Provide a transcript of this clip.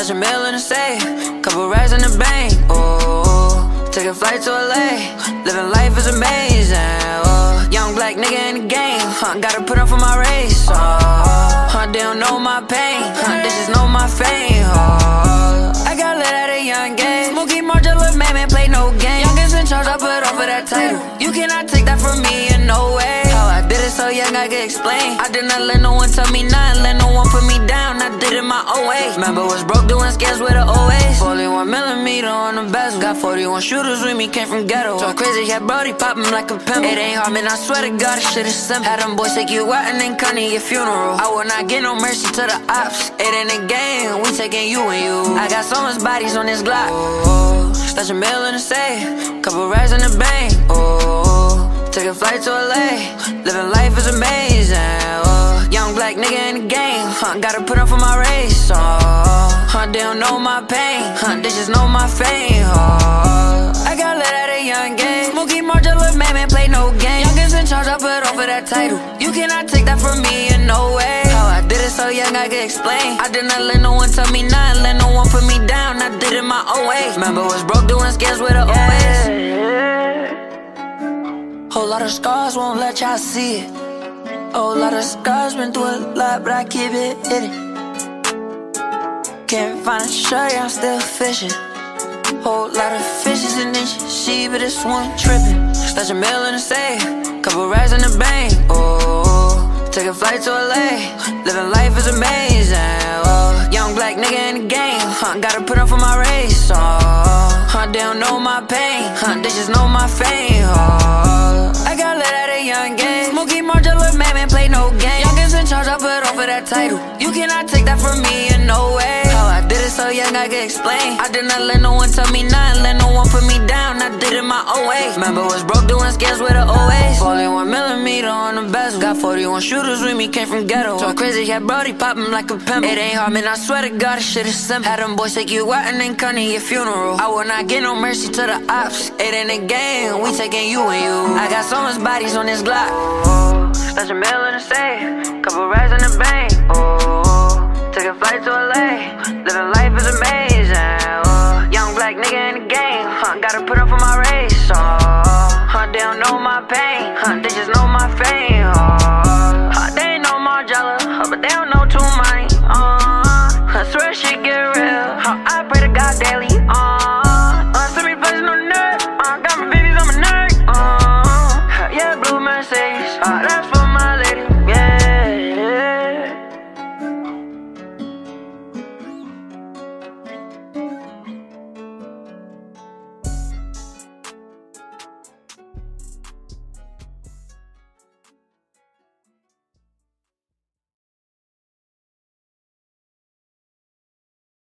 Stash a meal in the safe, couple racks in the bank. Oh, take a flight to LA, living life is amazing. Oh, young black nigga in the game, huh, gotta put up for my race. Oh, huh, they don't know my pain, huh, they just know my fame. Oh, I got lit at a young age. Smooky MarGielaa, little man, man, play no game. Youngest in charge, I put off of that title. You cannot take that from me in no way. How I did it so young, I can explain. I did not let no one tell me nothing, let no one put me down. My own way. Remember, was broke doing scales with a OAs. 41 millimeter on the bezel. Got 41 shooters with me, came from ghetto. Talk crazy, yeah, Brody poppin' like a pimple. It ain't hard, man, I swear to God, this shit is simple. Had them boys take you out and then come to your funeral. I will not get no mercy to the ops. It ain't a game, we taking you and you. I got so much bodies on this Glock. Oh, stash a meal in the safe, couple racks in the bank. Oh, take a flight to LA, living life is amazing. Oh, black nigga in the game, huh, gotta put up for my race. Oh, huh, they don't know my pain, huh, they just know my fame. Oh, I got lit at a young age. Smooky MarGielaa, little man, man, play no game. Youngest in charge, I put of that title. You cannot take that from me in no way. How I did it so young, I can explain. I did not let no one tell me nothing, let no one put me down. I did it my own way. Remember, was broke doing scales with a OS. Whole lot of scars won't let y'all see it. Whole lot of scars been through a lot, but I keep it hidden. Can't find a shirt, I'm still fishing. Whole lot of fishes in this sea, but this one tripping. Stash a meal in the safe, couple racks in the bank. Oh, take a flight to LA, living life is amazing. Oh, young black nigga in the game, huh, gotta put up for my race. Oh, huh, they don't know my pain, huh, they just know my fame. Oh, I got lit at a young age. MarGielaa, little man, man, play no game. Youngest in charge, I put off of that title. You cannot take that from me in no way. So young, I can explain. I did not let no one tell me nothing, let no one put me down. I did it my own way. Remember, was broke doing scales with a OAs. 41 millimeter on the bezel. Got 41 shooters with me, came from ghetto. Talk crazy, yeah, Brody poppin' like a pimple. It ain't hard, man, I swear to God, this shit is simple. Had them boys take you out and then come to your funeral. I will not get no mercy to the ops. It ain't a game, we taking you and you. I got so much bodies on this Glock. Oh, stash a meal in the safe, couple racks in the bank. Oh, Took a flight to LA, living life is amazing. Young black nigga in the game, huh, gotta put up for my race. Oh, huh, they don't know my pain, huh, they just know my fame. Oh, huh, they know my jealous. huh, but they don't know too much.